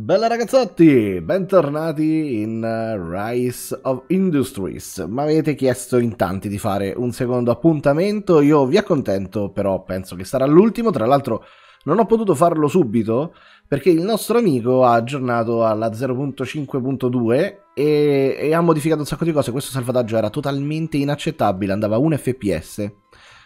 Bella ragazzotti, bentornati in uh, Rise of Industries. Mi avete chiesto in tanti di fare un secondo appuntamento, io vi accontento, però penso che sarà l'ultimo. Tra l'altro non ho potuto farlo subito perché il nostro amico ha aggiornato alla 0.5.2 e, e ha modificato un sacco di cose. Questo salvataggio era totalmente inaccettabile, andava a 1 fps.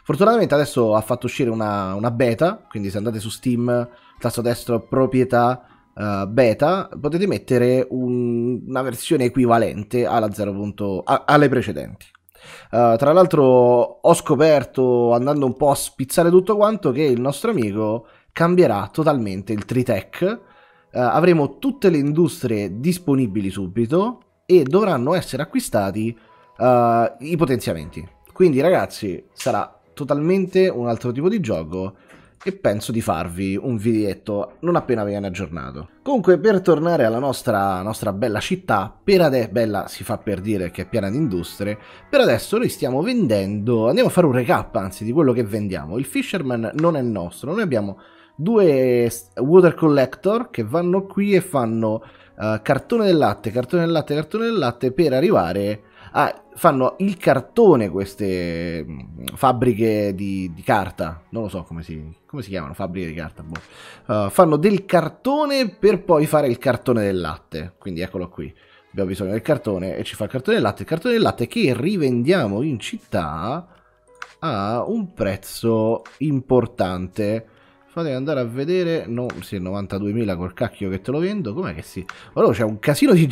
Fortunatamente adesso ha fatto uscire una, una beta, quindi se andate su Steam, tasto destro proprietà uh, beta, potete mettere un, una versione equivalente alla 0. A, alle precedenti. Uh, tra l'altro ho scoperto, andando un po' a spizzare tutto quanto, che il nostro amico cambierà totalmente il Tritech. Uh, avremo tutte le industrie disponibili subito e dovranno essere acquistati uh, i potenziamenti. Quindi ragazzi sarà totalmente un altro tipo di gioco e penso di farvi un videetto non appena viene aggiornato. Comunque per tornare alla nostra, nostra bella città, per adesso, bella si fa per dire che è piena di industrie, per adesso noi stiamo vendendo, andiamo a fare un recap anzi di quello che vendiamo. Il Fisherman non è nostro, noi abbiamo due water collector che vanno qui e fanno uh, cartone del latte, cartone del latte, cartone del latte per arrivare Ah, fanno il cartone queste mm, fabbriche di, di, carta, non lo so come si, come si chiamano, fabbriche di carta, boh. uh, fanno del cartone per poi fare il cartone del latte, quindi eccolo qui, abbiamo bisogno del cartone e ci fa il cartone del latte, il cartone del latte che rivendiamo in città a un prezzo importante. Fate andare a vedere, no, sì, 92.000 col cacchio che te lo vendo, com'è che sì? Allora c'è un casino di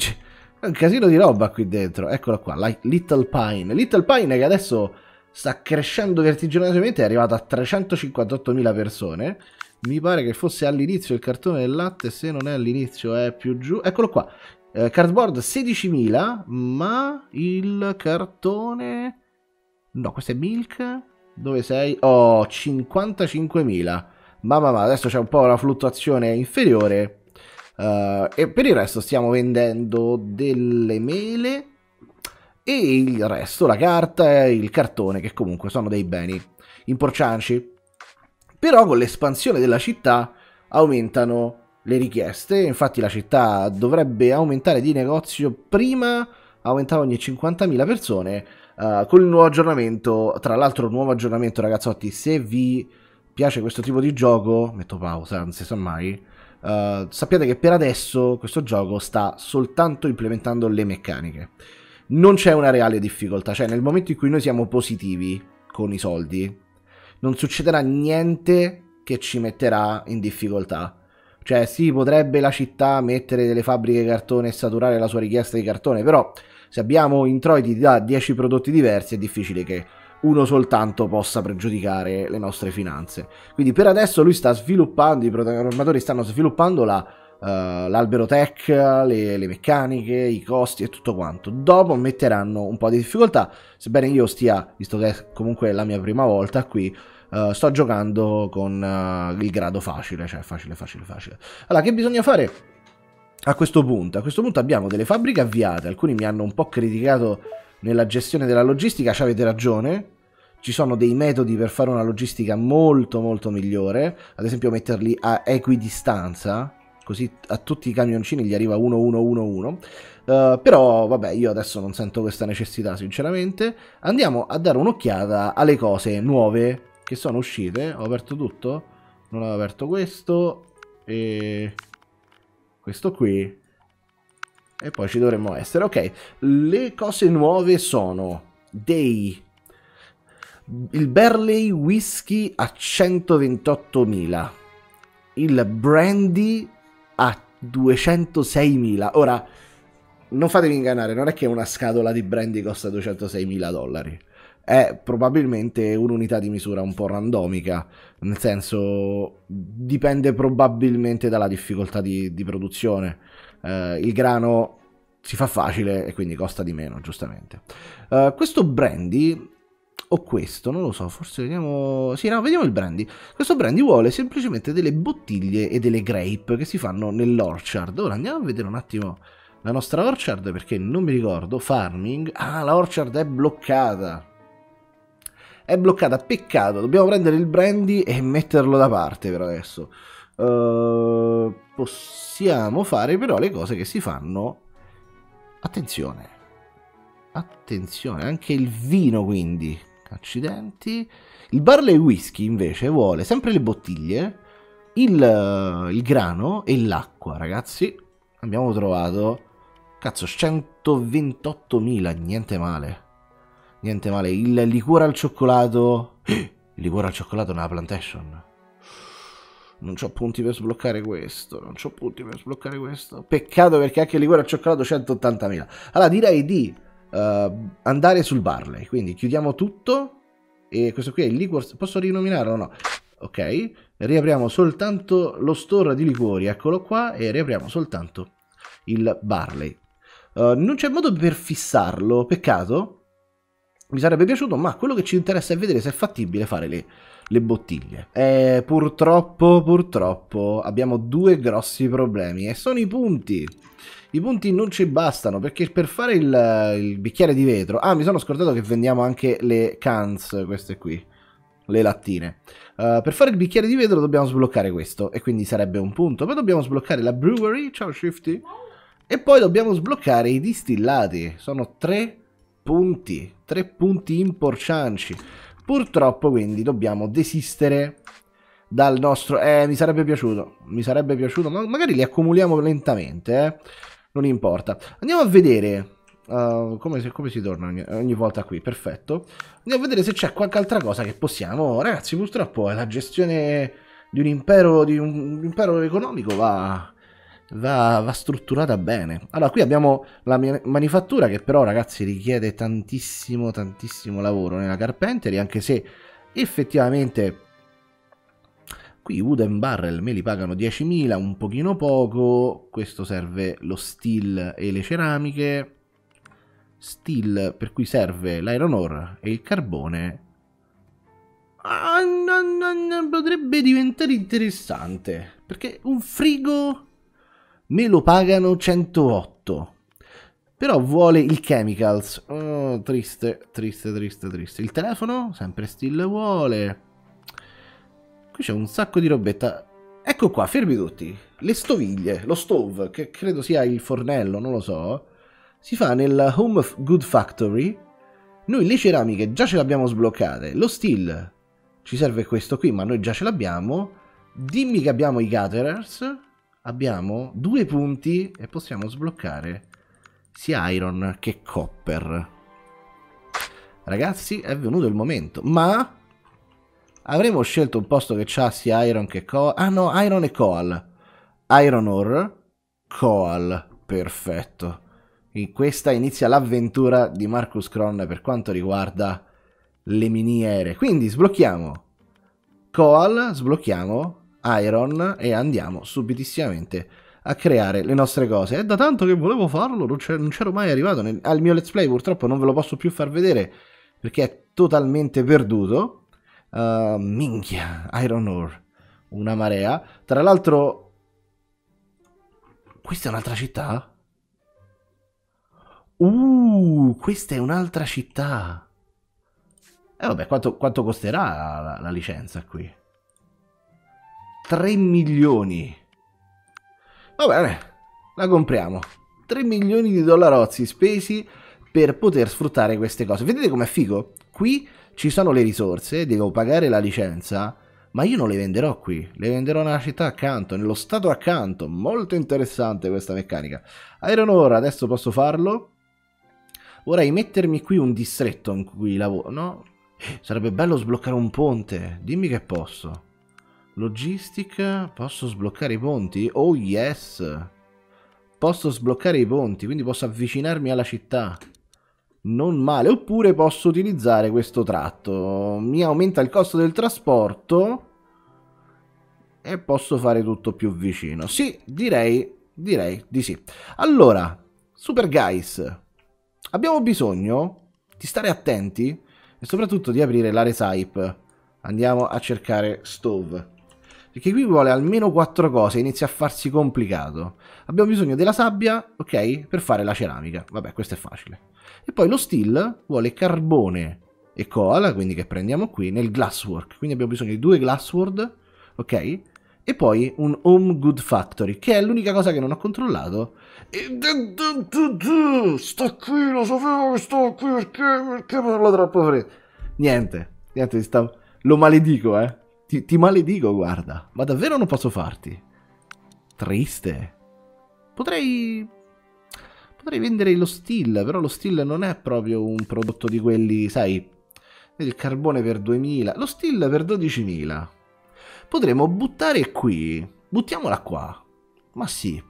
un casino di roba qui dentro. Eccolo qua, Little Pine. Little Pine che adesso sta crescendo vertiginosamente, è arrivato a 358.000 persone. Mi pare che fosse all'inizio il cartone del latte, se non è all'inizio è più giù. Eccolo qua, eh, cardboard 16.000, ma il cartone... No, questo è Milk? Dove sei? Oh, 55.000. Mamma mia, adesso c'è un po' una fluttuazione inferiore Uh, e per il resto stiamo vendendo delle mele e il resto, la carta e il cartone, che comunque sono dei beni importanti. Però con l'espansione della città aumentano le richieste, infatti la città dovrebbe aumentare di negozio. Prima aumentava ogni 50.000 persone uh, con il nuovo aggiornamento. Tra l'altro nuovo aggiornamento ragazzotti se vi piace questo tipo di gioco metto pausa non si sa mai Uh, sappiate che per adesso questo gioco sta soltanto implementando le meccaniche. Non c'è una reale difficoltà, cioè nel momento in cui noi siamo positivi con i soldi, non succederà niente che ci metterà in difficoltà. Cioè, sì, potrebbe la città mettere delle fabbriche cartone e saturare la sua richiesta di cartone, però se abbiamo introiti da 10 prodotti diversi è difficile che uno soltanto possa pregiudicare le nostre finanze. Quindi per adesso lui sta sviluppando, i programmatori stanno sviluppando la, uh, l'albero tech, le, le, meccaniche, i costi e tutto quanto. Dopo metteranno un po' di difficoltà, sebbene io stia, visto che è comunque la mia prima volta qui, uh, sto giocando con uh, il grado facile, cioè facile, facile, facile. Allora, che bisogna fare? A questo punto, a questo punto abbiamo delle fabbriche avviate, alcuni mi hanno un po' criticato nella gestione della logistica, ci avete ragione, ci sono dei metodi per fare una logistica molto molto migliore, ad esempio metterli a equidistanza, così a tutti i camioncini gli arriva 1111. Uh, però vabbè, io adesso non sento questa necessità sinceramente. Andiamo a dare un'occhiata alle cose nuove che sono uscite. Ho aperto tutto? Non ho aperto questo e questo qui e poi ci dovremmo essere. Ok, le cose nuove sono dei... Il Berley Whisky a 128.000. Il Brandy a 206.000. Ora, non fatevi ingannare, non è che una scatola di brandy costa 206.000 dollari. È probabilmente un'unità di misura un po' randomica, nel senso dipende probabilmente dalla difficoltà di, di produzione uh, il grano si fa facile e quindi costa di meno, giustamente. Uh, questo brandy o questo, non lo so, forse vediamo... Sì, no, vediamo il brandy. Questo brandy vuole semplicemente delle bottiglie e delle grape che si fanno nell'orchard. Ora andiamo a vedere un attimo la nostra orchard perché non mi ricordo. Farming... Ah, la orchard è bloccata. È bloccata, peccato. Dobbiamo prendere il brandy e metterlo da parte per adesso. Uh, possiamo fare però le cose che si fanno. Attenzione. Attenzione, anche il vino quindi. Accidenti. Il barley whisky invece vuole sempre le bottiglie, il, il grano e l'acqua, ragazzi. Abbiamo trovato... Cazzo, 128.000, niente male. Niente male. Il liquore al cioccolato... Il liquore al cioccolato nella plantation. Non ho punti per sbloccare questo. Non ho punti per sbloccare questo. Peccato perché anche il liquore al cioccolato 180.000. Allora direi di uh, andare sul Barley. Quindi chiudiamo tutto. E questo qui è il liquor. Posso rinominarlo o no? Ok. Riapriamo soltanto lo store di liquori. Eccolo qua. E riapriamo soltanto il Barley. Uh, non c'è modo per fissarlo. Peccato. Mi sarebbe piaciuto, ma quello che ci interessa è vedere se è fattibile fare le le bottiglie. E purtroppo, purtroppo abbiamo due grossi problemi e sono i punti. I punti non ci bastano perché per fare il, il bicchiere di vetro... Ah, mi sono scordato che vendiamo anche le cans, queste qui, le lattine. Uh, per fare il bicchiere di vetro dobbiamo sbloccare questo e quindi sarebbe un punto. Poi dobbiamo sbloccare la brewery, ciao Shifty. E poi dobbiamo sbloccare i distillati. Sono tre punti, tre punti importanti. Purtroppo quindi dobbiamo desistere dal nostro... Eh, mi sarebbe piaciuto, mi sarebbe piaciuto, ma magari li accumuliamo lentamente, eh? Non importa. Andiamo a vedere... Uh, come, come, si torna ogni, ogni, volta qui? Perfetto. Andiamo a vedere se c'è qualche altra cosa che possiamo... Ragazzi, purtroppo la gestione di un impero, di un, un impero economico va va, va, strutturata bene. Allora, qui abbiamo la manifattura che però, ragazzi, richiede tantissimo, tantissimo lavoro nella carpentry, anche se effettivamente qui wooden barrel me li pagano 10.000, un pochino poco, questo serve lo steel e le ceramiche, steel per cui serve l'iron ore e il carbone. Ah, no, no, no, potrebbe diventare interessante perché un frigo me lo pagano 108. Però vuole il chemicals. Oh, triste, triste, triste, triste. Il telefono, sempre still vuole. Qui c'è un sacco di robetta. Ecco qua, fermi tutti. Le stoviglie, lo stove, che credo sia il fornello, non lo so. Si fa nel Home Good Factory. Noi le ceramiche già ce le abbiamo sbloccate. Lo steel ci serve questo qui, ma noi già ce l'abbiamo. Dimmi che abbiamo i caterers abbiamo due punti e possiamo sbloccare sia Iron che Copper. Ragazzi, è venuto il momento, ma avremmo scelto un posto che ha sia Iron che Coal. Ah no, Iron e Coal. Iron Ore, Coal, perfetto. In questa inizia l'avventura di Marcus Cron per quanto riguarda le miniere. Quindi sblocchiamo Coal, sblocchiamo Iron e andiamo subitissimamente a creare le nostre cose. È da tanto che volevo farlo, non, c'ero mai arrivato. Nel, al mio let's play purtroppo non ve lo posso più far vedere perché è totalmente perduto. Uh, minchia, Iron Ore, una marea. Tra l'altro, questa è un'altra città? Uh, questa è un'altra città. E eh vabbè, quanto, quanto costerà la, la licenza qui? 3 milioni. Va bene, la compriamo. 3 milioni di dollarozzi spesi per poter sfruttare queste cose. Vedete com'è figo? Qui ci sono le risorse, devo pagare la licenza, ma io non le venderò qui, le venderò nella città accanto, nello stato accanto. Molto interessante questa meccanica. Iron Ore, adesso posso farlo. Vorrei mettermi qui un distretto in cui lavoro, no? Sarebbe bello sbloccare un ponte, dimmi che posso. Logistic, posso sbloccare i ponti? Oh yes! Posso sbloccare i ponti, quindi posso avvicinarmi alla città. Non male, oppure posso utilizzare questo tratto. Mi aumenta il costo del trasporto e posso fare tutto più vicino. Sì, direi, direi di sì. Allora, Super Guys, abbiamo bisogno di stare attenti e soprattutto di aprire la Recipe. Andiamo a cercare Stove. Perché qui vuole almeno quattro cose, inizia a farsi complicato. Abbiamo bisogno della sabbia, ok, per fare la ceramica. Vabbè, questo è facile. E poi lo steel vuole carbone e coal, quindi che prendiamo qui, nel glasswork. Quindi abbiamo bisogno di due glassword, ok? e poi un Home Good Factory, che è l'unica cosa che non ho controllato. E... Sto qui, lo sapevo che sto qui, perché, perché parlo troppo freddo? Niente, niente, sta... lo maledico, eh. Ti, ti maledico, guarda. Ma davvero non posso farti? Triste. Potrei... Potrei vendere lo steel, però lo steel non è proprio un prodotto di quelli, sai... Il carbone per 2000, lo steel per 12.000 potremmo buttare qui. Buttiamola qua. Ma sì.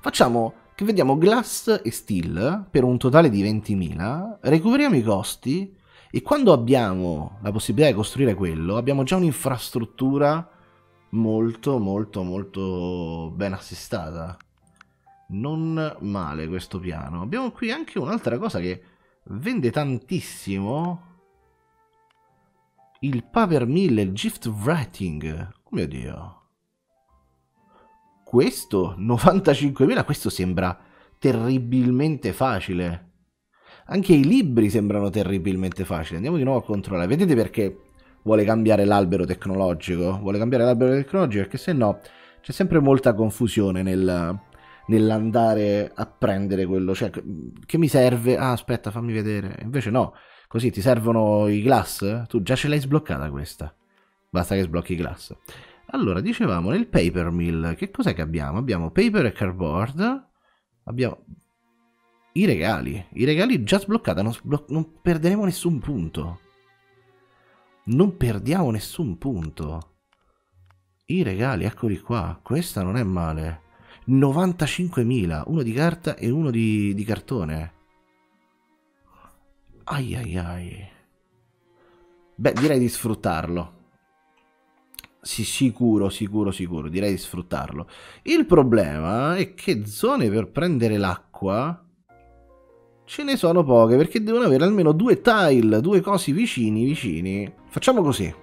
Facciamo che vediamo glass e steel per un totale di 20.000, recuperiamo i costi e quando abbiamo la possibilità di costruire quello, abbiamo già un'infrastruttura molto molto molto ben assestata. Non male questo piano. Abbiamo qui anche un'altra cosa che vende tantissimo il paper mill e il gift writing. Oh mio Dio. Questo, 95.000, questo sembra terribilmente facile. Anche i libri sembrano terribilmente facili. Andiamo di nuovo a controllare. Vedete perché vuole cambiare l'albero tecnologico? Vuole cambiare l'albero tecnologico perché se no c'è sempre molta confusione nel, nell'andare a prendere quello. Cioè, che mi serve? Ah, aspetta, fammi vedere. Invece no, Così ti servono i glass? Tu già ce l'hai sbloccata questa. Basta che sblocchi i glass. Allora, dicevamo nel paper mill, che cos'è che abbiamo? Abbiamo paper e cardboard. Abbiamo i regali. I regali già sbloccati, non, sbloc non perderemo nessun punto. Non perdiamo nessun punto. I regali, eccoli qua. Questa non è male. 95.000, uno di carta e uno di, di cartone. Ai ai ai. Beh, direi di sfruttarlo. Sì, sicuro, sicuro, sicuro, direi di sfruttarlo. Il problema è che zone per prendere l'acqua ce ne sono poche perché devono avere almeno due tile, due cosi vicini, vicini. Facciamo così.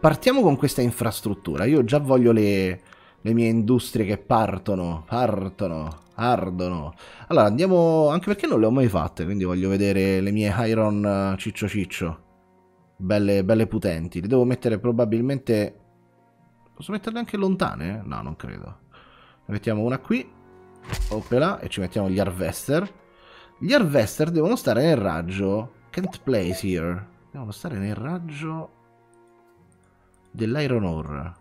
Partiamo con questa infrastruttura. Io già voglio le, le mie industrie che partono, partono, ardono. Allora andiamo, anche perché non le ho mai fatte, quindi voglio vedere le mie iron eh, ciccio ciccio. Belle, belle potenti. Le devo mettere probabilmente... Posso metterle anche lontane? No, non credo. Mettiamo una qui. Opera. E ci mettiamo gli harvester. Gli harvester devono stare nel raggio. Can't place here. Devono stare nel raggio dell'iron ore.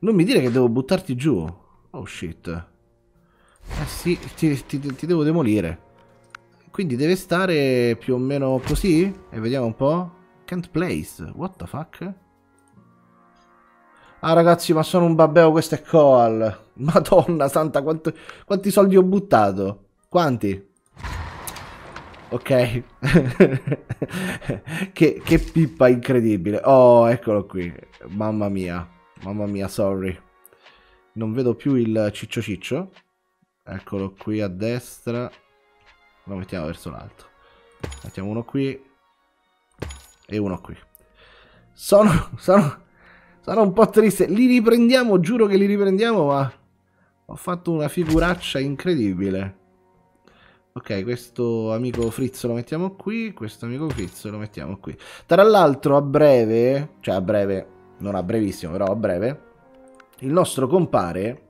Non mi dire che devo buttarti giù. Oh shit. Eh sì, ti, ti, ti, devo demolire. Quindi deve stare più o meno così? E vediamo un po'. Can't place. What the fuck? Ah ragazzi, ma sono un babbeo, questo è Coal. Madonna santa, quanto, quanti soldi ho buttato? Quanti? Ok. che, che pippa incredibile. Oh, eccolo qui. Mamma mia. Mamma mia, sorry. Non vedo più il ciccio ciccio. Eccolo qui a destra. Lo mettiamo verso l'alto. Mettiamo uno qui. E uno qui. Sono, sono, sono un po' triste. Li riprendiamo, giuro che li riprendiamo, ma... Ho fatto una figuraccia incredibile. Ok, questo amico Fritz lo mettiamo qui, questo amico Fritz lo mettiamo qui. Tra l'altro a breve, cioè a breve, non a brevissimo, però a breve, il nostro compare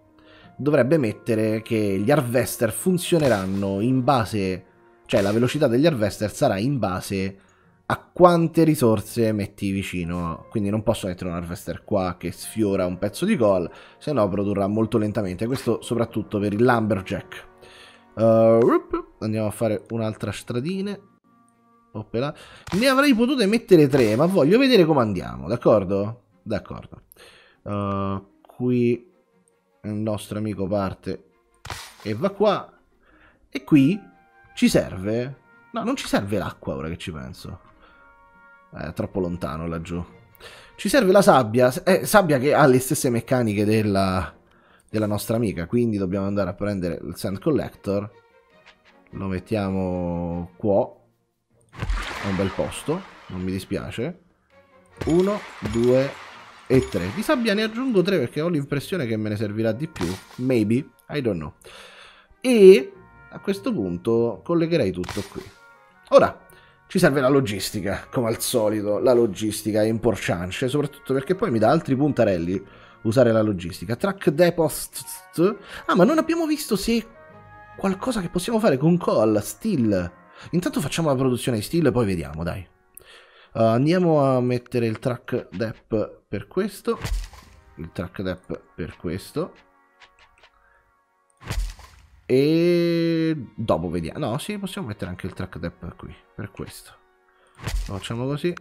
dovrebbe mettere che gli harvester funzioneranno in base, cioè la velocità degli harvester sarà in base a quante risorse metti vicino. Quindi non posso mettere un harvester qua che sfiora un pezzo di coal, se no produrrà molto lentamente. Questo soprattutto per il lumberjack. Uh, andiamo a fare un'altra stradina. Oppela. Ne avrei potute mettere tre, ma voglio vedere come andiamo, d'accordo? D'accordo. Uh, qui il nostro amico parte e va qua. E qui ci serve... No, non ci serve l'acqua ora che ci penso. È troppo lontano laggiù. Ci serve la sabbia. Eh, sabbia che ha le stesse meccaniche della, della nostra amica. Quindi dobbiamo andare a prendere il sand collector. Lo mettiamo qua. È un bel posto. Non mi dispiace. Uno, due, e 3. Di sabbia ne aggiungo 3 perché ho l'impressione che me ne servirà di più. Maybe, I don't know. E a questo punto collegherei tutto qui. Ora, ci serve la logistica, come al solito. La logistica è importante, soprattutto perché poi mi dà altri puntarelli usare la logistica. Track deposit. Ah, ma non abbiamo visto se qualcosa che possiamo fare con call, still. Intanto facciamo la produzione di still e poi vediamo, dai. Uh, andiamo a mettere il track dep per questo. Il track dep per questo. E dopo vediamo. No, sì, possiamo mettere anche il track dep qui, per questo. Lo facciamo così.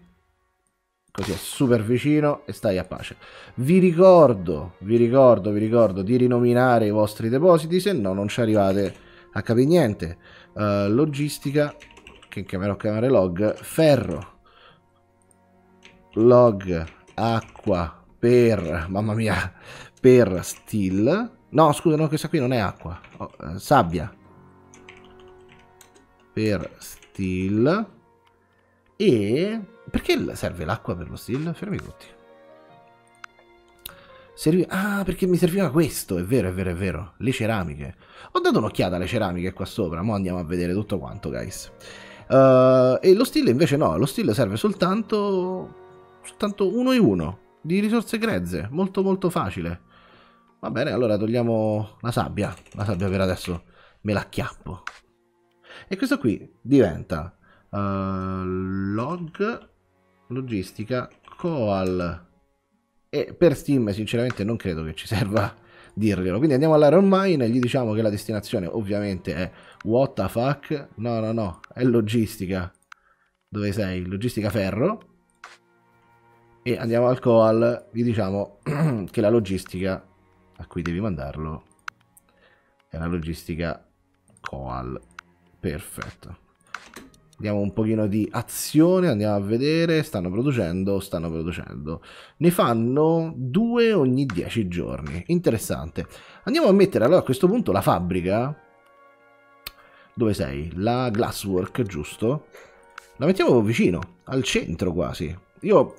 Così è super vicino e stai a pace. Vi ricordo, vi ricordo, vi ricordo di rinominare i vostri depositi, se no non ci arrivate a capire niente. Uh, logistica, che chiamerò chiamare log, ferro, log, acqua, per, mamma mia, per steel. No, scusa, no, questa qui non è acqua, oh, uh, sabbia. Per steel. E perché serve l'acqua per lo steel? Fermi tutti. Servi... Ah, perché mi serviva questo, è vero, è vero, è vero. Le ceramiche. Ho dato un'occhiata alle ceramiche qua sopra, ma andiamo a vedere tutto quanto, guys. Uh, e lo steel invece no, lo steel serve soltanto... soltanto uno e uno di risorse grezze, molto molto facile. Va bene, allora togliamo la sabbia. La sabbia per adesso me la chiappo. E questo qui diventa uh, log logistica, coal e per Steam sinceramente non credo che ci serva dirglielo. Quindi andiamo all'Iron Mine e gli diciamo che la destinazione ovviamente è what the fuck? No, no, no, è logistica. Dove sei? Logistica ferro. E andiamo al coal, gli diciamo che la logistica a cui devi mandarlo è la logistica coal. Perfetto. Diamo un pochino di azione, andiamo a vedere, stanno producendo, stanno producendo. Ne fanno due ogni dieci giorni, interessante. Andiamo a mettere allora a questo punto la fabbrica, dove sei? La Glasswork, giusto? La mettiamo vicino, al centro quasi. Io,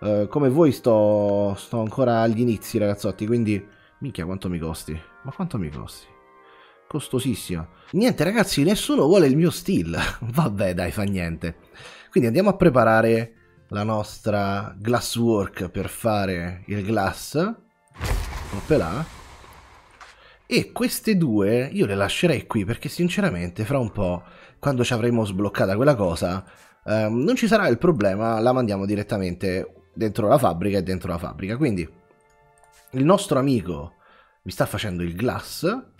eh, come voi, sto, sto ancora agli inizi, ragazzotti, quindi... Minchia, quanto mi costi? Ma quanto mi costi? Costosissima. Niente ragazzi, nessuno vuole il mio steel. Vabbè dai, fa niente. Quindi andiamo a preparare la nostra glasswork per fare il glass. Oppela. E queste due io le lascerei qui perché sinceramente fra un po', quando ci avremo sbloccata quella cosa, ehm, non ci sarà il problema, la mandiamo direttamente dentro la fabbrica e dentro la fabbrica. Quindi il nostro amico mi sta facendo il glass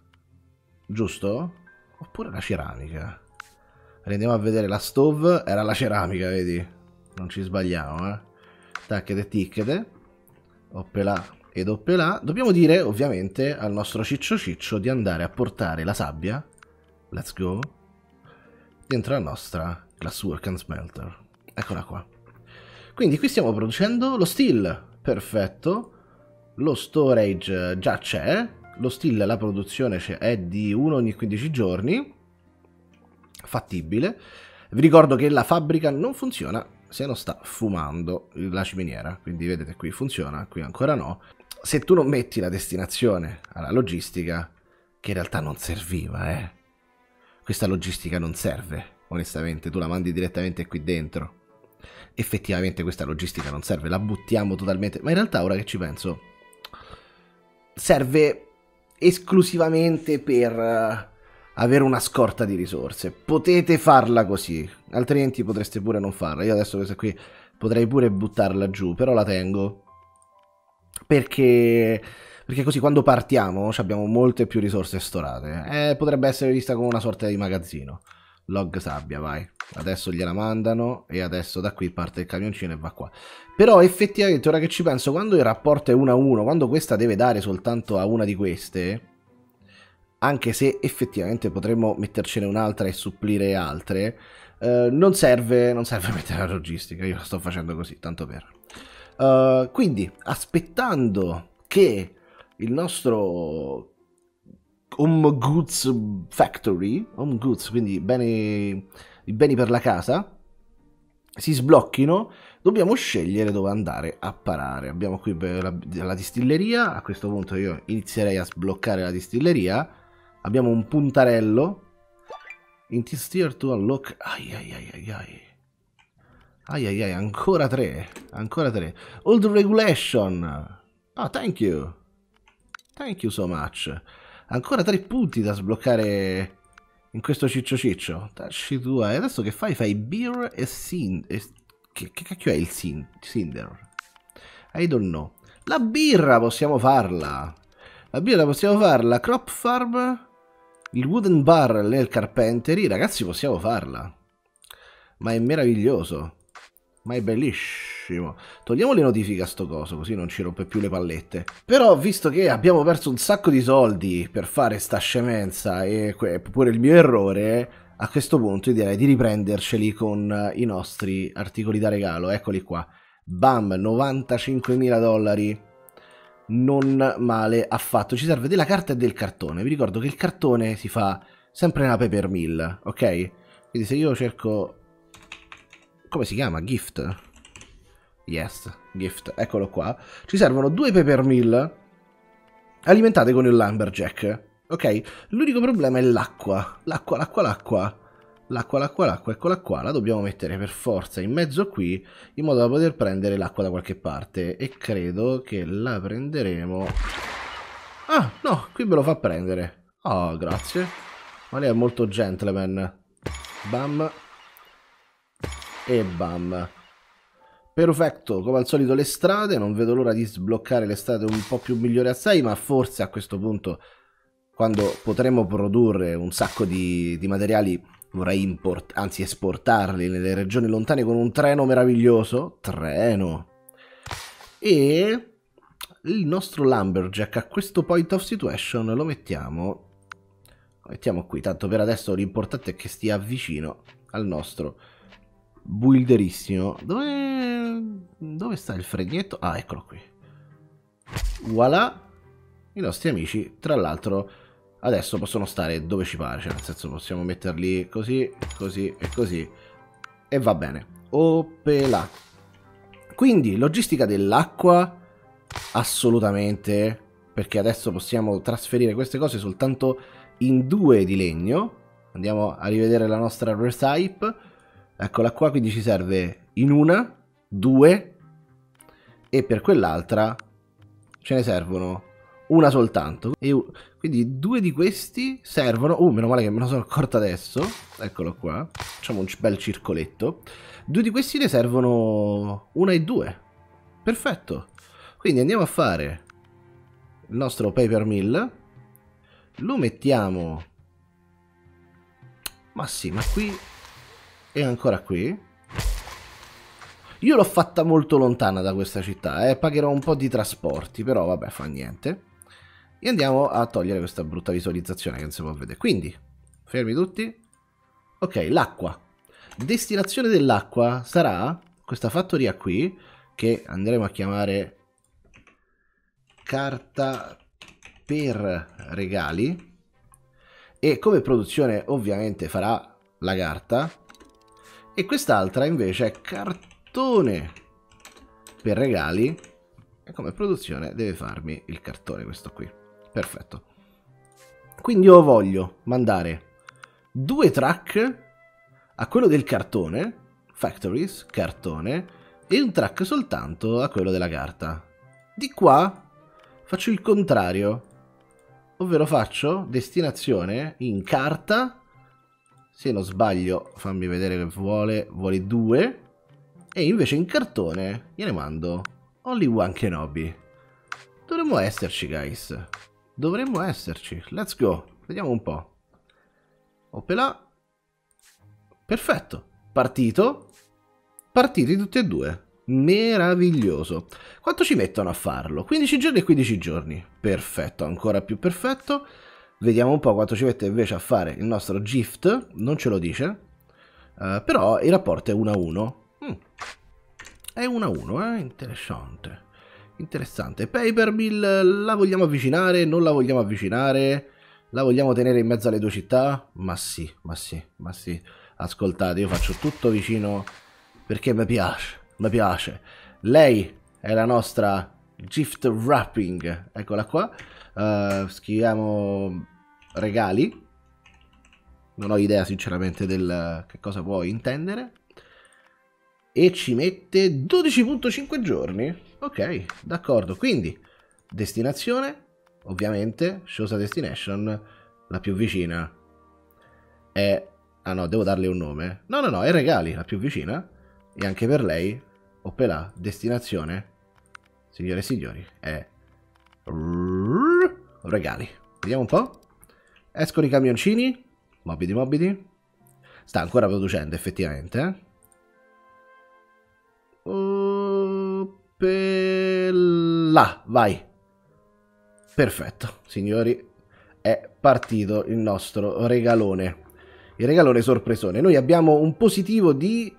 giusto? Oppure la ceramica. Andiamo a vedere la stove, era la ceramica, vedi? Non ci sbagliamo, eh? Tacchete ticchete. Oppelà ed oppelà. Dobbiamo dire, ovviamente, al nostro ciccio ciccio di andare a portare la sabbia. Let's go. Dentro la nostra Glasswork and Smelter. Eccola qua. Quindi qui stiamo producendo lo steel. Perfetto. Lo storage già c'è lo stile, la produzione è di 1 ogni 15 giorni, fattibile. Vi ricordo che la fabbrica non funziona se non sta fumando la ciminiera, quindi vedete qui funziona, qui ancora no. Se tu non metti la destinazione alla logistica, che in realtà non serviva, eh. Questa logistica non serve, onestamente, tu la mandi direttamente qui dentro. Effettivamente questa logistica non serve, la buttiamo totalmente, ma in realtà ora che ci penso, serve esclusivamente per uh, avere una scorta di risorse. Potete farla così, altrimenti potreste pure non farla. Io adesso questa qui potrei pure buttarla giù, però la tengo. Perché, perché così quando partiamo abbiamo molte più risorse storate. Eh, potrebbe essere vista come una sorta di magazzino. Log sabbia, vai. Adesso gliela mandano e adesso da qui parte il camioncino e va qua. Però effettivamente ora che ci penso, quando il rapporto è 1 a 1, quando questa deve dare soltanto a una di queste, anche se effettivamente potremmo mettercene un'altra e supplire altre, eh, non, serve, non serve mettere la logistica, io la sto facendo così, tanto per. Uh, quindi, aspettando che il nostro Home Goods Factory, Home Goods, quindi beni i beni per la casa, si sblocchino, dobbiamo scegliere dove andare a parare. Abbiamo qui la, la distilleria, a questo punto io inizierei a sbloccare la distilleria. Abbiamo un puntarello. In steer to unlock... Ai ai ai ai ai. Ai ai ai, ancora tre, ancora tre. Old regulation. Ah, thank you. Thank you so much. Ancora tre punti da sbloccare in questo ciccio ciccio. Tacci tua. E adesso che fai? Fai beer e sin... E... Che, che, cacchio è il sin... cinder? I don't know. La birra possiamo farla. La birra possiamo farla. Crop farm... Il wooden bar nel carpentry. Ragazzi, possiamo farla. Ma è meraviglioso. Ma è bellissimo. Togliamo le notifiche a sto coso, così non ci rompe più le pallette. Però, visto che abbiamo perso un sacco di soldi per fare sta scemenza, e pure il mio errore, a questo punto direi di riprenderceli con i nostri articoli da regalo. Eccoli qua. Bam, 95.000 dollari. Non male affatto. Ci serve della carta e del cartone. Vi ricordo che il cartone si fa sempre nella paper mill, ok? Quindi se io cerco come si chiama? Gift? Yes, gift, eccolo qua. Ci servono due peppermill alimentate con il lumberjack. Ok? L'unico problema è l'acqua. L'acqua, l'acqua, l'acqua. L'acqua, l'acqua, l'acqua, eccola qua. La dobbiamo mettere per forza in mezzo qui, in modo da poter prendere l'acqua da qualche parte. E credo che la prenderemo... Ah, no, qui me lo fa prendere. Oh, grazie. Ma lei è molto gentleman. Bam e bam. Perfetto, come al solito le strade, non vedo l'ora di sbloccare le strade un po' più migliori a 6, ma forse a questo punto, quando potremo produrre un sacco di, di materiali, vorrei import anzi esportarli nelle regioni lontane con un treno meraviglioso. Treno. E il nostro Lumberjack a questo point of situation lo mettiamo... Lo mettiamo qui, tanto per adesso l'importante è che stia vicino al nostro builderissimo. Dove... Dove sta il fregnetto? Ah, eccolo qui. Voilà. I nostri amici, tra l'altro, adesso possono stare dove ci pare. Cioè, nel senso, possiamo metterli così, così e così. E va bene. Opela. Quindi, logistica dell'acqua, assolutamente. Perché adesso possiamo trasferire queste cose soltanto in due di legno. Andiamo a rivedere la nostra recipe Eccola qua, quindi ci serve in una, due e per quell'altra ce ne servono una soltanto. E, quindi due di questi servono... Uh, meno male che me ne sono accorto adesso. Eccolo qua. Facciamo un bel circoletto. Due di questi ne servono una e due. Perfetto. Quindi andiamo a fare il nostro paper mill. Lo mettiamo... Ma sì, ma qui è ancora qui. Io l'ho fatta molto lontana da questa città, eh. pagherò un po' di trasporti, però vabbè, fa niente. E andiamo a togliere questa brutta visualizzazione che non si può vedere. Quindi, fermi tutti. Ok, l'acqua. Destinazione dell'acqua sarà questa fattoria qui, che andremo a chiamare carta per regali. E come produzione ovviamente farà la carta, e quest'altra invece è cartone per regali. E come produzione deve farmi il cartone questo qui. Perfetto. Quindi io voglio mandare due track a quello del cartone, factories, cartone, e un track soltanto a quello della carta. Di qua faccio il contrario, ovvero faccio destinazione in carta se non sbaglio fammi vedere che vuole vuole due. E invece in cartone gliene mando only one Kenobi. Dovremmo esserci guys. Dovremmo esserci. Let's go. Vediamo un po' opela perfetto. Partito. Partiti tutti e due. Meraviglioso. Quanto ci mettono a farlo? 15 giorni e 15 giorni. Perfetto. Ancora più perfetto Vediamo un po' quanto ci mette invece a fare il nostro gift, non ce lo dice, uh, però il rapporto è 1 a 1. Mm. È 1 a 1, eh? Interessante. Interessante. Paper Mill la vogliamo avvicinare? Non la vogliamo avvicinare? La vogliamo tenere in mezzo alle due città? Ma sì, ma sì, ma sì. Ascoltate, io faccio tutto vicino perché mi piace, mi piace. Lei è la nostra gift wrapping, eccola qua. Uh, scriviamo regali. Non ho idea sinceramente del che cosa può intendere. E ci mette 12.5 giorni. Ok, d'accordo. Quindi Destinazione, ovviamente, Shosa Destination, la più vicina è... Ah no, devo darle un nome. No, no, no, è Regali, la più vicina. E anche per lei, Opelà, destinazione, signore e signori, è... Regali. Vediamo un po'. Escono i camioncini. Mobili, mobili. Sta ancora producendo, effettivamente, eh. Opelà, vai. Perfetto, signori, è partito il nostro regalone. Il regalone sorpresone. Noi abbiamo un positivo di...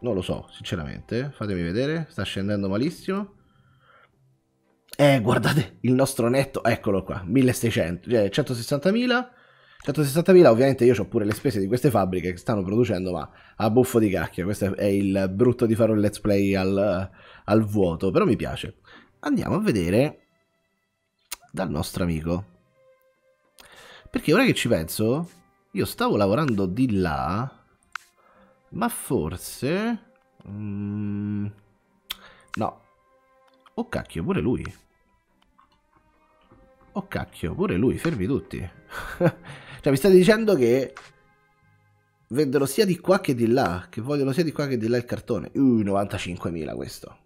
Non lo so, sinceramente. Fatemi vedere. Sta scendendo malissimo. Eh, guardate il nostro netto. Eccolo qua. 1600. Cioè, 160.000. 160.000 ovviamente io ho pure le spese di queste fabbriche che stanno producendo ma a buffo di cacchio questo è il brutto di fare un let's play al, al vuoto però mi piace andiamo a vedere dal nostro amico perché ora che ci penso, io stavo lavorando di là, ma forse... Mm, no. Oh cacchio, pure lui. Oh cacchio, pure lui, fermi tutti. cioè mi state dicendo che vendono sia di qua che di là, che vogliono sia di qua che di là il cartone. Uh, 95.000 questo.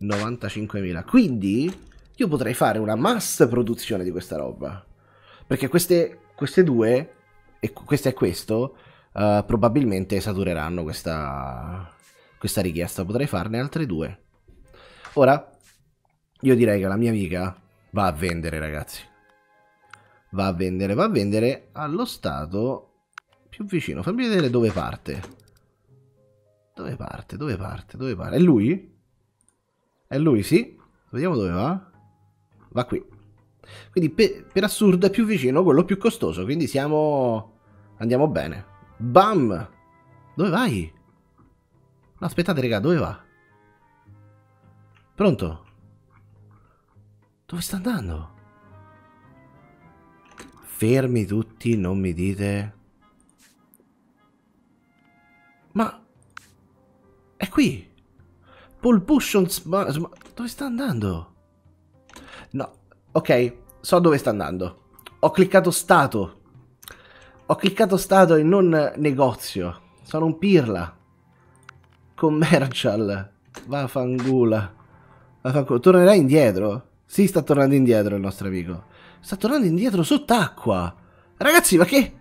95.000. Quindi io potrei fare una mass produzione di questa roba. Perché queste, queste due, e questo e questo, uh, probabilmente satureranno questa, questa richiesta. Potrei farne altre due. Ora, io direi che la mia amica va a vendere, ragazzi. Va a vendere, va a vendere allo stato più vicino. Fammi vedere dove parte. Dove parte, dove parte, dove parte? È lui? È lui, sì. Vediamo dove va. Va qui. Quindi per, per assurdo è più vicino quello più costoso, quindi siamo... andiamo bene. Bam! Dove vai? No, aspettate raga, dove va? Pronto? Dove sta andando? Fermi tutti, non mi dite... Ma... È qui! Pole Pushon Dove sta andando? No, Ok, so dove sta andando. Ho cliccato stato. Ho cliccato stato e non negozio. Sono un pirla. Commercial. Vafangula. Vafangula. Tornerai indietro? Sì, sta tornando indietro il nostro amico. Sta tornando indietro sott'acqua. Ragazzi, ma che...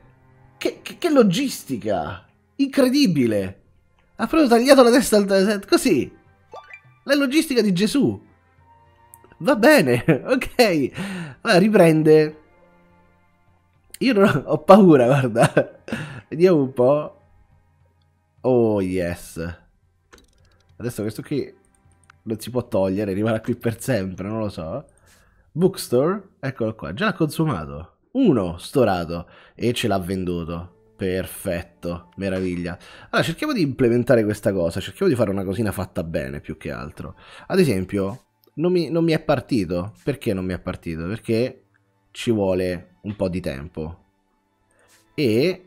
Che, che, che logistica! Incredibile! Ha proprio tagliato la testa al... Così. La logistica di Gesù. Va bene, ok. Allora, riprende. Io non ho, ho paura, guarda. Vediamo un po'. Oh, yes. Adesso questo qui non si può togliere, rimarrà qui per sempre, non lo so. Bookstore, eccolo qua, già l'ha consumato. Uno storato e ce l'ha venduto. Perfetto, meraviglia. Allora, cerchiamo di implementare questa cosa, cerchiamo di fare una cosina fatta bene più che altro. Ad esempio, non mi, non mi è partito. Perché non mi è partito? Perché ci vuole un po' di tempo. E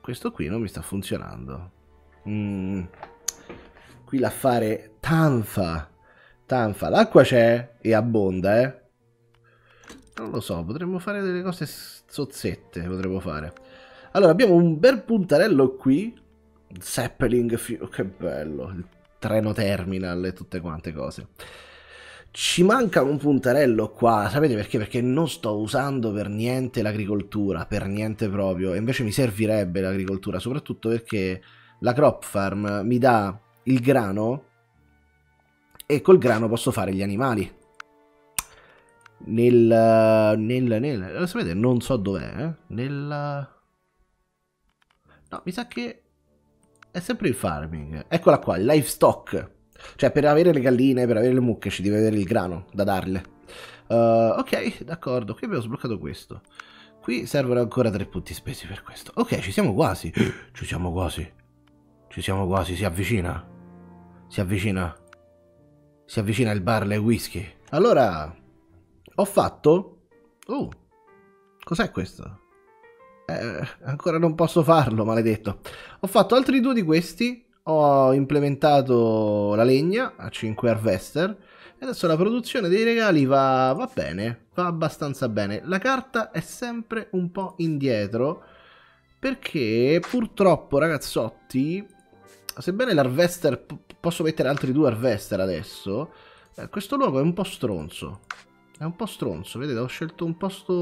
questo qui non mi sta funzionando. Mm. Qui l'affare tanfa. Tanfa. L'acqua c'è e abbonda, eh. Non lo so, potremmo fare delle cose sozzette, potremmo fare. Allora, abbiamo un bel puntarello qui. Zeppelin, che bello. Il treno terminal e tutte quante cose. Ci manca un puntarello qua, sapete perché? Perché non sto usando per niente l'agricoltura, per niente proprio, e invece mi servirebbe l'agricoltura, soprattutto perché la crop farm mi dà il grano e col grano posso fare gli animali. Nel... nel... nel... sapete, non so dov'è, eh? Nel... No, mi sa che è sempre il farming. Eccola qua, il livestock. Cioè, per avere le galline, per avere le mucche, ci deve avere il grano da darle. Uh, ok, d'accordo. Qui abbiamo sbloccato questo. Qui servono ancora tre punti spesi per questo. Ok, ci siamo quasi. Ci siamo quasi. Ci siamo quasi. Si avvicina. Si avvicina. Si avvicina il bar e whisky. Allora, ho fatto... Oh, cos'è questo? Eh, ancora non posso farlo, maledetto. Ho fatto altri due di questi ho implementato la legna a 5 harvester adesso la produzione dei regali va, va bene, va abbastanza bene. La carta è sempre un po' indietro perché purtroppo ragazzotti, sebbene l'harvester, posso mettere altri due harvester adesso, eh, questo luogo è un po' stronzo. È un po' stronzo, vedete, ho scelto un posto,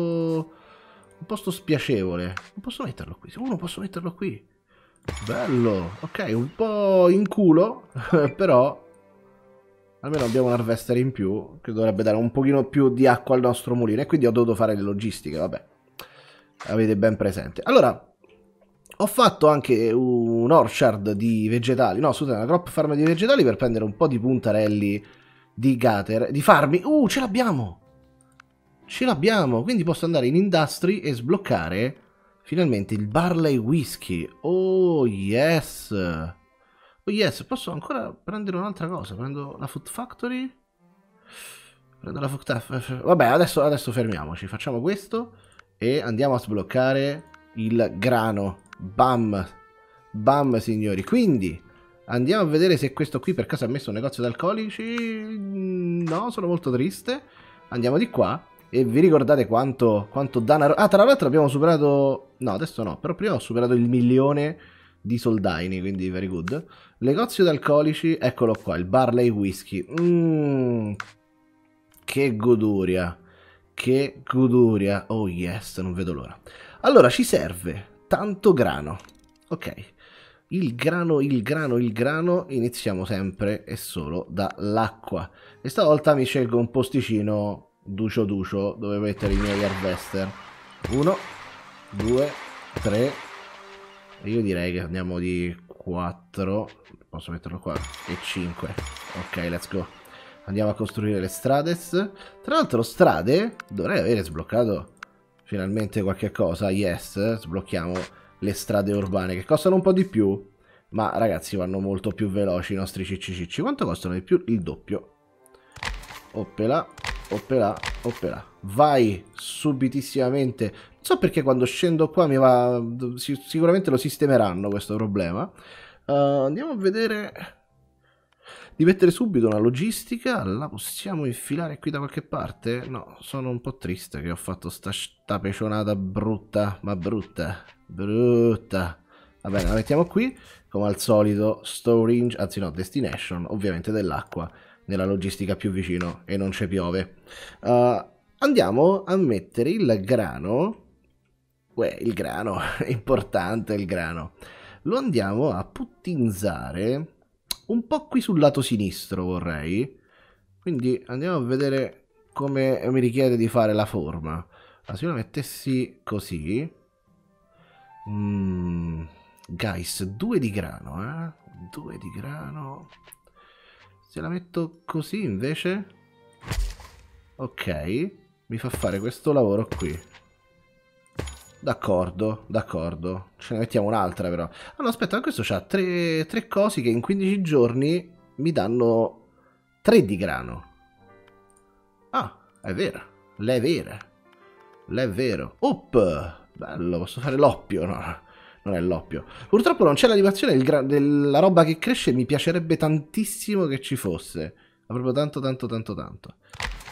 un posto spiacevole. Non posso metterlo qui, uno posso metterlo qui. Bello, ok, un po' in culo, però almeno abbiamo un harvester in più che dovrebbe dare un pochino più di acqua al nostro mulino e quindi ho dovuto fare le logistiche, vabbè. Avete ben presente. Allora, ho fatto anche un orchard di vegetali, no scusate, una crop farm di vegetali per prendere un po' di puntarelli di gater, di farmi. Uh, ce l'abbiamo! Ce l'abbiamo, quindi posso andare in industry e sbloccare Finalmente il Barley Whisky. Oh yes. Oh yes, posso ancora prendere un'altra cosa. Prendo la Food Factory. Prendo la Food. Vabbè, adesso, adesso fermiamoci. Facciamo questo e andiamo a sbloccare il grano. Bam. Bam, signori. Quindi andiamo a vedere se questo qui per caso ha messo un negozio d'alcolici. No, sono molto triste. Andiamo di qua e vi ricordate quanto, quanto danaro... Ah, tra l'altro abbiamo superato... No, adesso no, però prima ho superato il milione di soldaini, quindi very good. Negozio d'alcolici, eccolo qua, il Barley Whisky. Mmm, che goduria, che goduria. Oh yes, non vedo l'ora. Allora, ci serve tanto grano. Ok, il grano, il grano, il grano, iniziamo sempre e solo dall'acqua. E stavolta mi scelgo un posticino Ducio Ducio dove mettere i miei harvester. Uno, due, tre. Io direi che andiamo di 4. Posso metterlo qua? E 5. Ok, let's go. Andiamo a costruire le strades. Tra l'altro strade dovrei avere sbloccato finalmente qualche cosa. Yes, sblocchiamo le strade urbane che costano un po' di più. Ma ragazzi vanno molto più veloci i nostri cicci Quanto costano di più? Il doppio. Oppela oppela, oppela. Vai subitissimamente. Non so perché quando scendo qua mi va... Sicuramente lo sistemeranno questo problema. Uh, andiamo a vedere... Di mettere subito una logistica. La possiamo infilare qui da qualche parte? No, sono un po' triste che ho fatto sta, sta pecionata brutta. Ma brutta. Brutta. Va bene, la mettiamo qui. Come al solito, storage, anzi no, destination, ovviamente dell'acqua nella logistica più vicino e non ci piove. Uh, andiamo a mettere il grano. Uè, il grano, è importante il grano. Lo andiamo a puttinzare un po' qui sul lato sinistro vorrei. Quindi andiamo a vedere come mi richiede di fare la forma. Ah, se io la mettessi così... Mm, guys, due di grano, eh? Due di grano... Se la metto così invece... Ok, mi fa fare questo lavoro qui. D'accordo, d'accordo. Ce ne mettiamo un'altra però. Ah no, aspetta, questo ha tre, tre cosi che in 15 giorni mi danno 3 di grano. Ah, è vera. L'è vera. L'è vero. Up! Bello, posso fare l'oppio, no? non è l'oppio. Purtroppo non c'è l'animazione della roba che cresce, mi piacerebbe tantissimo che ci fosse. Ma proprio tanto, tanto, tanto, tanto.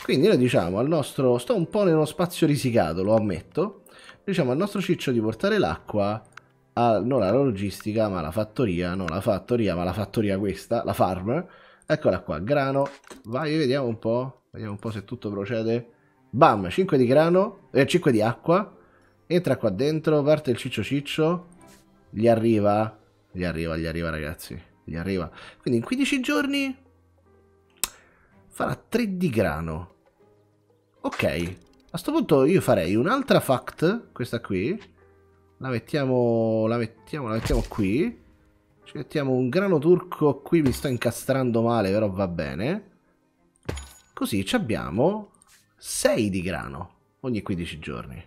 Quindi noi diciamo al nostro... Sto un po' nello spazio risicato, lo ammetto. Diciamo al nostro ciccio di portare l'acqua a, non la logistica, ma la fattoria. Non la fattoria, ma la fattoria questa, la farm. Eccola qua, grano. Vai, vediamo un po'. Vediamo un po' se tutto procede. Bam, 5 di grano, eh, 5 di acqua. Entra qua dentro, parte il ciccio ciccio. Gli arriva? Gli arriva, gli arriva ragazzi. Gli arriva. Quindi in 15 giorni farà 3 di grano. Ok. A questo punto io farei un'altra fact, questa qui. La mettiamo, la mettiamo, la mettiamo qui. Ci mettiamo un grano turco qui, mi sto incastrando male, però va bene. Così abbiamo 6 di grano ogni 15 giorni.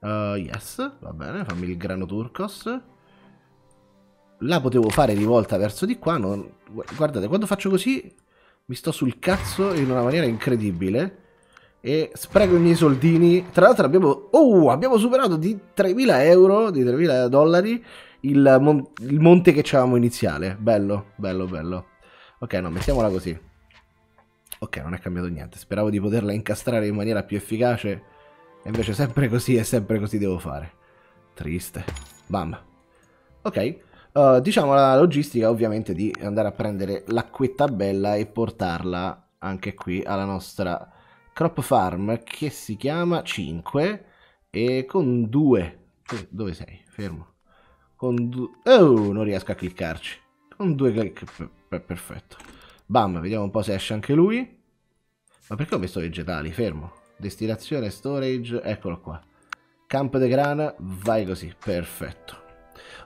Uh, yes, va bene, fammi il grano turcos. La potevo fare rivolta verso di qua. Non... Guardate, quando faccio così mi sto sul cazzo in una maniera incredibile. E spreco i miei soldini. Tra l'altro abbiamo... Oh, abbiamo superato di 3.000 euro, di 3.000 dollari, il, mon il monte che avevamo iniziale. Bello, bello, bello. Ok, no, mettiamola così. Ok, non è cambiato niente. Speravo di poterla incastrare in maniera più efficace. E invece sempre così e sempre così devo fare. Triste. Bam. Ok. Uh, diciamo la logistica ovviamente di andare a prendere l'acquetta bella e portarla anche qui alla nostra crop farm che si chiama 5 e con due... Dove sei? Fermo. Con due... Oh, non riesco a cliccarci. Con due clic... Perfetto. Bam, vediamo un po' se esce anche lui. Ma perché ho messo vegetali? Fermo. Destinazione, storage, eccolo qua. Campo de grana, vai così, perfetto.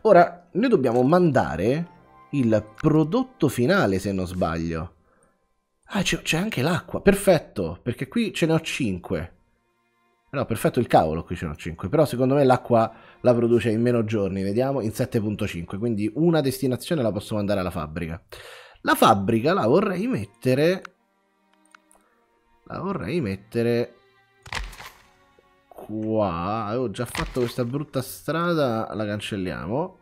Ora, noi dobbiamo mandare il prodotto finale, se non sbaglio. Ah, c'è anche l'acqua, perfetto, perché qui ce ne ho 5. No, perfetto il cavolo, qui ce ne ho 5, però secondo me l'acqua la produce in meno giorni, vediamo, in 7.5, quindi una destinazione la posso mandare alla fabbrica. La fabbrica la vorrei mettere... La vorrei mettere... Qua. Avevo già fatto questa brutta strada, la cancelliamo.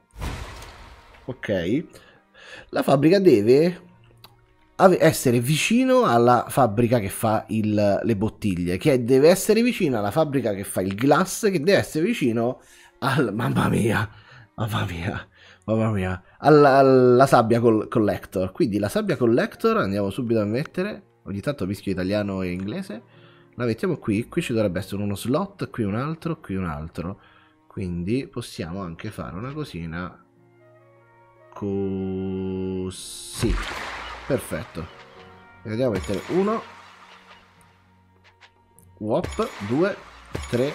Ok. La fabbrica deve essere vicino alla fabbrica che fa il, le bottiglie, che deve essere vicino alla fabbrica che fa il glass, che deve essere vicino al... Mamma mia, mamma mia, mamma mia, alla, alla sabbia col, collector. Quindi la sabbia collector andiamo subito a mettere, ogni tanto mischio italiano e inglese, la mettiamo qui, qui ci dovrebbe essere uno slot, qui un altro, qui un altro. Quindi possiamo anche fare una cosina così. Perfetto. Andiamo a mettere uno. Wop, due, tre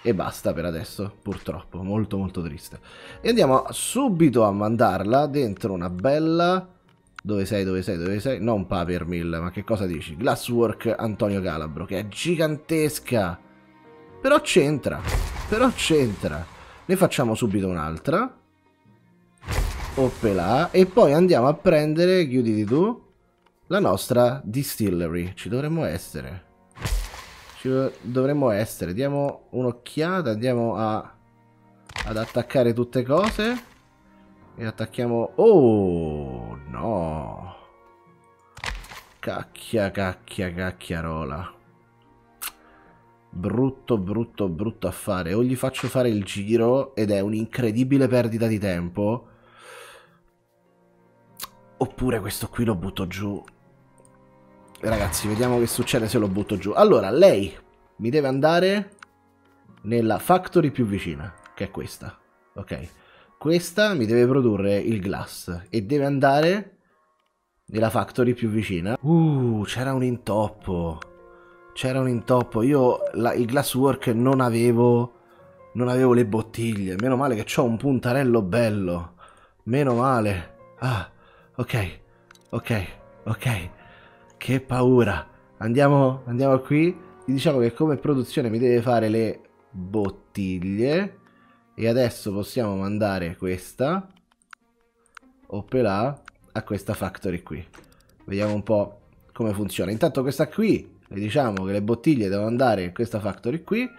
e basta per adesso, purtroppo, molto molto triste. E andiamo subito a mandarla dentro una bella... Dove sei, dove sei, dove sei? Non Paper Mill, ma che cosa dici? Glasswork Antonio Calabro, che è gigantesca. Però c'entra, però c'entra. Ne facciamo subito un'altra. Oppelà. E poi andiamo a prendere, chiuditi tu, la nostra distillery. Ci dovremmo essere. Ci dovremmo essere. Diamo un'occhiata, andiamo a, ad attaccare tutte cose. E attacchiamo... Oh, no. Cacchia, cacchia, cacchiarola. Brutto, brutto, brutto affare. O gli faccio fare il giro ed è un'incredibile perdita di tempo Oppure questo qui lo butto giù. Ragazzi, vediamo che succede se lo butto giù. Allora, lei mi deve andare nella factory più vicina, che è questa. Ok. Questa mi deve produrre il glass e deve andare nella factory più vicina. Uh, c'era un intoppo. C'era un intoppo. Io la, il glasswork non avevo non avevo le bottiglie. Meno male che ho un puntarello bello. Meno male. Ah, Ok, ok, ok. Che paura. Andiamo, andiamo qui. Diciamo che come produzione mi deve fare le bottiglie. E adesso possiamo mandare questa. Oppelà a questa factory qui. Vediamo un po' come funziona. Intanto questa qui, le diciamo che le bottiglie devono andare in questa factory qui.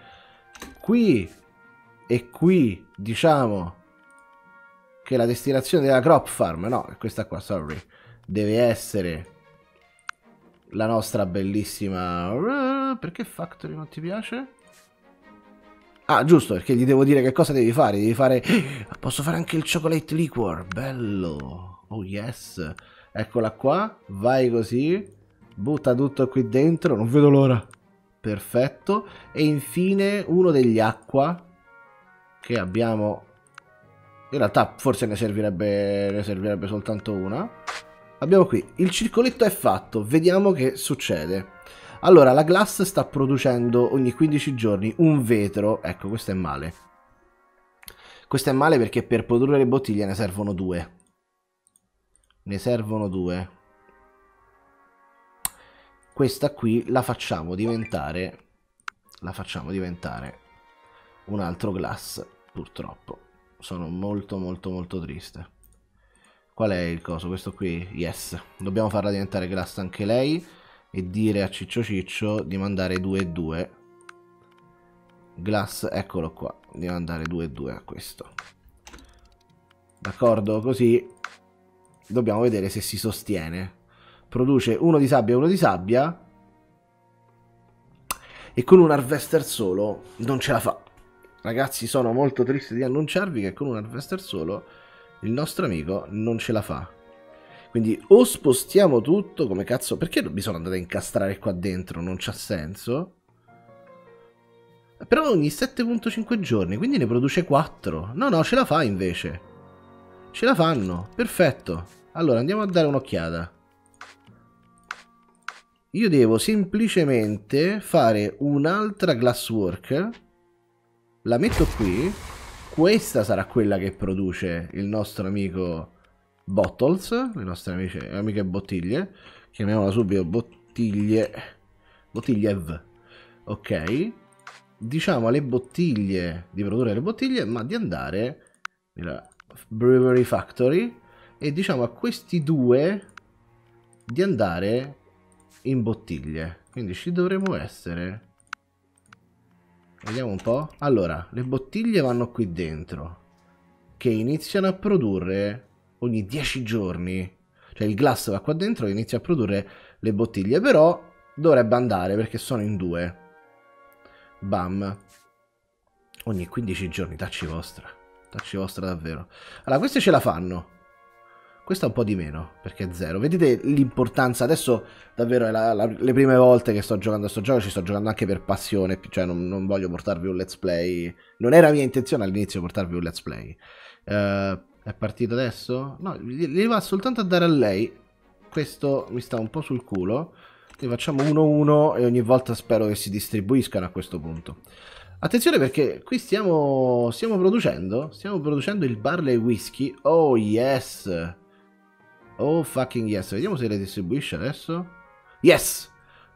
Qui e qui, diciamo che la destinazione della crop farm, no, questa qua, sorry, deve essere la nostra bellissima... Perché Factory non ti piace? Ah, giusto, perché gli devo dire che cosa devi fare. Devi fare... Posso fare anche il chocolate liquor, bello. Oh yes. Eccola qua, vai così. Butta tutto qui dentro, non vedo l'ora. Perfetto. E infine uno degli acqua che abbiamo in realtà forse ne servirebbe, ne servirebbe soltanto una. Abbiamo qui, il circoletto è fatto, vediamo che succede. Allora, la Glass sta producendo ogni 15 giorni un vetro. Ecco, questo è male. Questo è male perché per produrre le bottiglie ne servono due. Ne servono due. Questa qui la facciamo diventare... La facciamo diventare un altro glass, purtroppo sono molto molto molto triste. Qual è il coso? Questo qui? Yes. Dobbiamo farla diventare glass anche lei e dire a Ciccio Ciccio di mandare 2 e 2. Glass, eccolo qua, di mandare 2 e 2 a questo. D'accordo? Così dobbiamo vedere se si sostiene. produce uno di sabbia e uno di sabbia. E con un harvester solo non ce la fa. Ragazzi, sono molto triste di annunciarvi che con un harvester solo il nostro amico non ce la fa. Quindi o spostiamo tutto, come cazzo... Perché mi sono andato a incastrare qua dentro? Non c'ha senso. Però ogni 7.5 giorni, quindi ne produce 4. No, no, ce la fa invece. Ce la fanno, perfetto. Allora, andiamo a dare un'occhiata. Io devo semplicemente fare un'altra glasswork. La metto qui. Questa sarà quella che produce il nostro amico Bottles, le nostre amiche, amiche bottiglie. Chiamiamola subito bottiglie. Bottigliev. Ok. Diciamo alle bottiglie di produrre le bottiglie, ma di andare nella Brewery Factory e diciamo a questi due di andare in bottiglie. Quindi ci dovremmo essere. Vediamo un po'. Allora, le bottiglie vanno qui dentro. Che iniziano a produrre ogni 10 giorni. Cioè il glass va qua dentro e inizia a produrre le bottiglie. Però dovrebbe andare perché sono in due. Bam. Ogni 15 giorni, tacci vostra. Tacci vostra davvero. Allora, queste ce la fanno. Questa un po' di meno, perché è zero. Vedete l'importanza, adesso davvero è la, la, le prime volte che sto giocando a questo gioco, ci sto giocando anche per passione, cioè non, non, voglio portarvi un let's play. Non era mia intenzione all'inizio portarvi un let's play. Uh, è partito adesso? No, gli va soltanto a dare a lei. Questo mi sta un po' sul culo. Quindi facciamo 1-1 e ogni volta spero che si distribuiscano a questo punto. Attenzione perché qui stiamo, stiamo producendo, stiamo producendo il barley whisky. Oh yes! Oh fucking yes. Vediamo se le distribuisce adesso. Yes!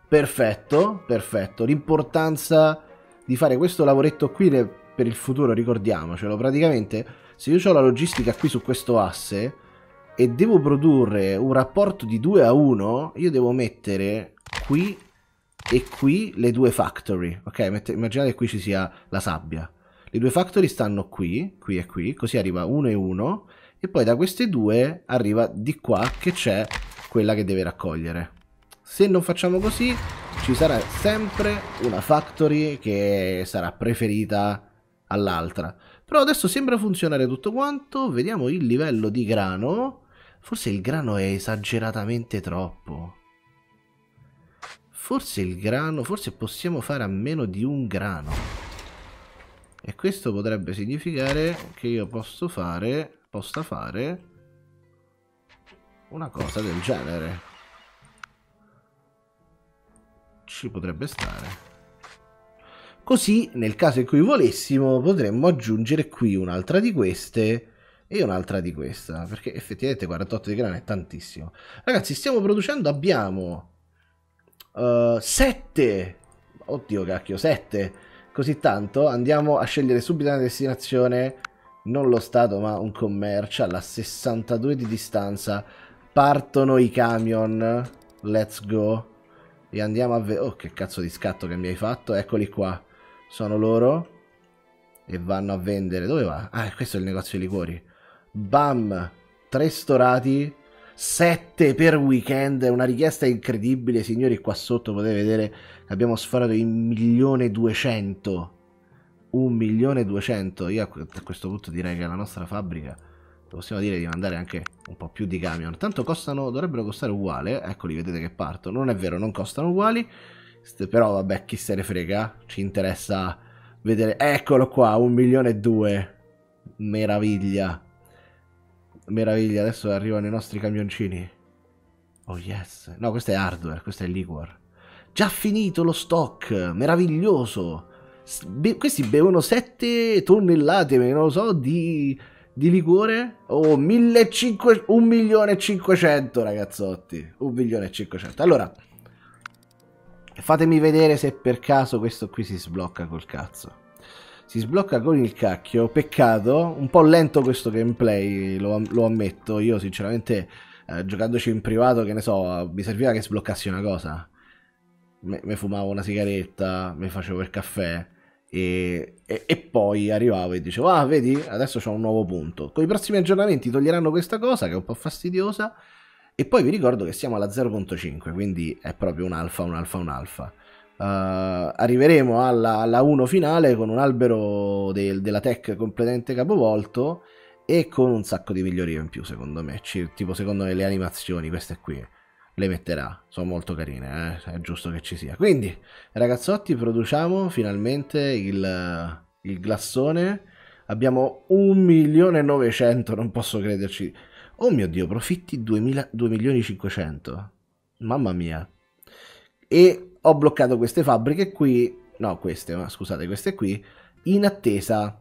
Perfetto, perfetto. L'importanza di fare questo lavoretto qui per il futuro, ricordiamocelo. Praticamente, se io ho la logistica qui su questo asse e devo produrre un rapporto di 2 a 1, io devo mettere qui e qui le due factory. Ok, immaginate che qui ci sia la sabbia. Le due factory stanno qui, qui e qui, così arriva 1 e 1 e poi da queste due arriva di qua che c'è quella che deve raccogliere. Se non facciamo così ci sarà sempre una factory che sarà preferita all'altra. Però adesso sembra funzionare tutto quanto, vediamo il livello di grano. Forse il grano è esageratamente troppo. Forse il grano, forse possiamo fare a meno di un grano. E questo potrebbe significare che io posso fare possa fare una cosa del genere. Ci potrebbe stare. Così, nel caso in cui volessimo, potremmo aggiungere qui un'altra di queste e un'altra di questa, perché effettivamente 48 di grano è tantissimo. Ragazzi, stiamo producendo, abbiamo uh, 7, oddio cacchio, 7, così tanto, andiamo a scegliere subito una destinazione non lo Stato ma un commercio a 62 di distanza. Partono i camion. Let's go. E andiamo a vedere oh che cazzo di scatto che mi hai fatto. Eccoli qua. Sono loro. E vanno a vendere. Dove va? ah questo è il negozio di liquori. Bam. Tre storati. 7 per weekend. Una richiesta incredibile. Signori qua sotto potete vedere abbiamo sforato il milione duecento un milione e duecento. Io a questo punto direi che la nostra fabbrica possiamo dire di mandare anche un po' più di camion. Tanto costano, dovrebbero costare uguale. Eccoli, vedete che partono. Non è vero, non costano uguali. Però vabbè, chi se ne frega. Ci interessa vedere. Eccolo qua, un milione e due. Meraviglia. Meraviglia, adesso arrivano i nostri camioncini. Oh yes. No, questo è hardware, questo è liquor. Già finito lo stock, meraviglioso. Be questi bevono 7 tonnellate, non lo so, di, di liquore. Oh, 1.500, 1 milione e 500 ragazzotti. 1 milione e 500. Allora, fatemi vedere se per caso questo qui si sblocca col cazzo. Si sblocca con il cacchio. Peccato, un po' lento questo gameplay, lo, lo ammetto. Io sinceramente, eh, giocandoci in privato, che ne so, mi serviva che sbloccassi una cosa. Mi fumavo una sigaretta, mi facevo il caffè e, e, e, poi arrivavo e dicevo, ah vedi, adesso c'ho un nuovo punto. Con i prossimi aggiornamenti toglieranno questa cosa che è un po' fastidiosa E poi vi ricordo che siamo alla 0.5, quindi è proprio un alfa, un alfa, un alfa. Uh, arriveremo alla, alla 1 finale con un albero del, della tech completamente capovolto e con un sacco di migliorie in più secondo me C- tipo secondo me le animazioni queste qui le metterà. Sono molto carine eh? è giusto che ci sia. Quindi ragazzotti produciamo finalmente il, il glassone. Abbiamo 1 milione e 900 non posso crederci. Oh mio dio profitti 2 milioni e 500 mamma mia. E ho bloccato queste fabbriche qui, no queste, ma scusate, queste qui, in attesa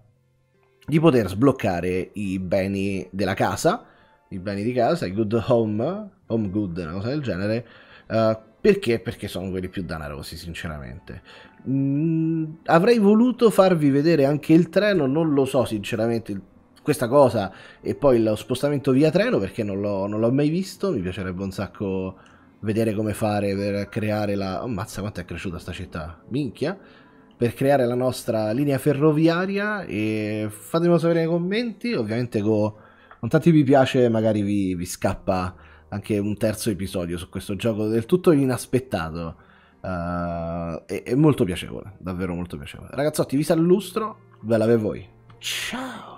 di poter sbloccare i beni della casa, i beni di casa, i good home, home good, una cosa del genere, uh, perché? Perché sono quelli più danarosi, sinceramente. Mm, avrei voluto farvi vedere anche il treno, non lo so sinceramente questa cosa e poi lo spostamento via treno perché non l'ho, non l'ho mai visto, mi piacerebbe un sacco vedere come fare per creare la... Oh, mazza quanto è cresciuta sta città, minchia, per creare la nostra linea ferroviaria e fatemelo sapere nei commenti, ovviamente con, tanti mi piace magari vi, vi, scappa anche un terzo episodio su questo gioco del tutto inaspettato. Uh, è, è molto piacevole, davvero molto piacevole. Ragazzotti, vi salustro, bella per voi. Ciao!